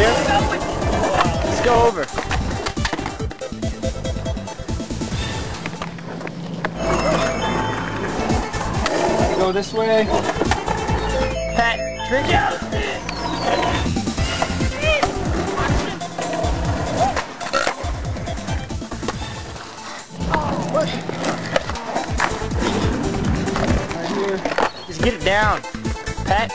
let's go over. Go this way. Pat, drink out. Right. Just get it down. Pat.